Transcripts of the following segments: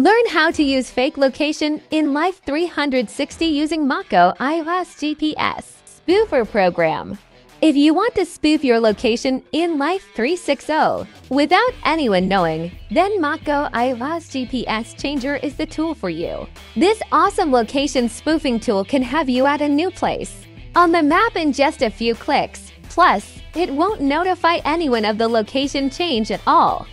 Learn how to use fake location in Life 360 using MockGo iOS GPS Spoofer Program. If you want to spoof your location in Life 360 without anyone knowing, then MockGo iOS GPS Changer is the tool for you. This awesome location spoofing tool can have you at a new place on the map in just a few clicks. Plus, it won't notify anyone of the location change at all.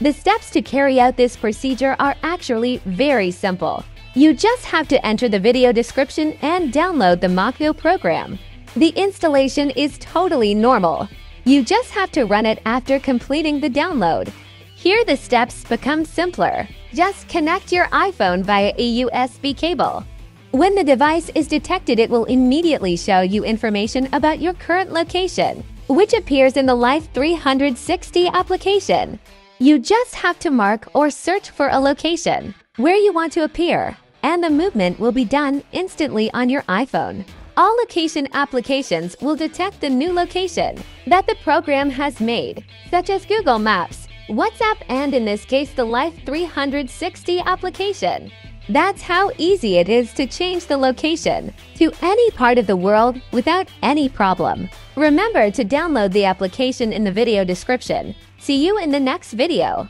The steps to carry out this procedure are actually very simple. You just have to enter the video description and download the MockGo program. The installation is totally normal. You just have to run it after completing the download. Here the steps become simpler. Just connect your iPhone via a USB cable. When the device is detected, it will immediately show you information about your current location, which appears in the Life 360 application. You just have to mark or search for a location where you want to appear, and the movement will be done instantly on your iPhone. All location applications will detect the new location that the program has made, such as Google Maps, WhatsApp, and in this case, the Life 360 application. That's how easy it is to change the location to any part of the world without any problem. Remember to download the application in the video description. See you in the next video.